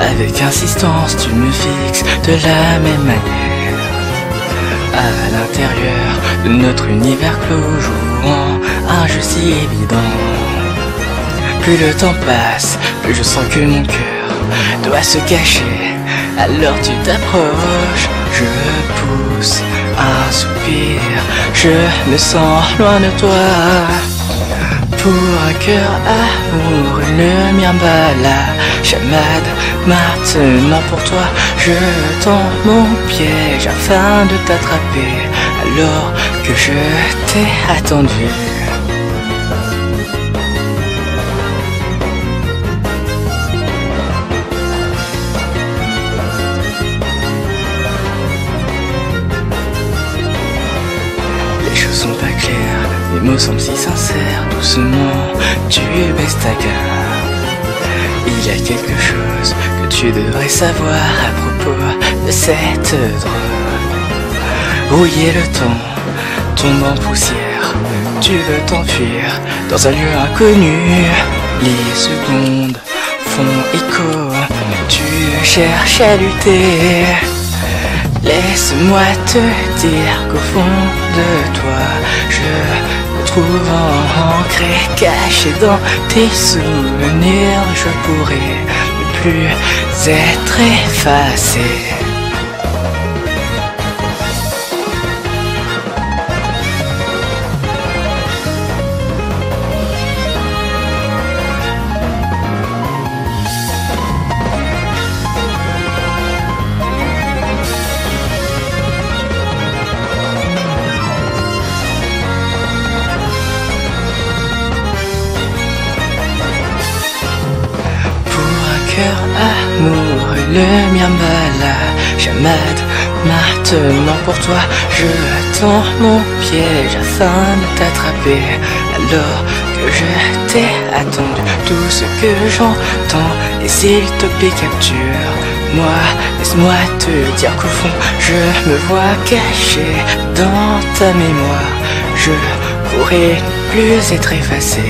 avec insistance, tu me fixes de la même manière. À l'intérieur de notre univers clos, jouant un jeu si évident. Plus le temps passe, plus je sens que mon cœur doit se cacher. Alors tu t'approches, je pousse un soupir, je me sens loin de toi. Pour un cœur amoureux, le mien bat la chamade. Maintenant pour toi, je tends mon piège afin de t'attraper. Alors que je t'ai attendu. Mots semblent si sincères. Doucement, tu baisses ta garde. Il y a quelque chose que tu devrais savoir à propos de cette drogue. Rouiller le temps, tombe en poussière. Tu veux t'enfuir dans un lieu inconnu. Les secondes font écho. Tu cherches à lutter. Laisse-moi te dire qu'au fond de toi, trouve ancré, caché dans tes souvenirs. Je pourrais ne plus être effacé. Le mien chamade. Maintenant pour toi, je tends mon piège afin de t'attraper. Alors que je t'ai attendu, tout ce que j'entends et s'il te plaît capture. Moi, laisse-moi te dire qu'au fond, je me vois caché dans ta mémoire. Je pourrais plus être effacé.